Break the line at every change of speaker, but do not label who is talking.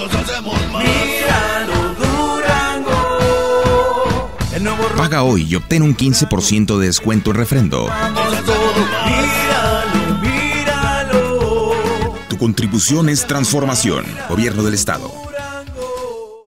juntos Durango. Paga hoy y obtén un 15% de descuento en refrendo. Tu contribución es transformación. Gobierno del Estado.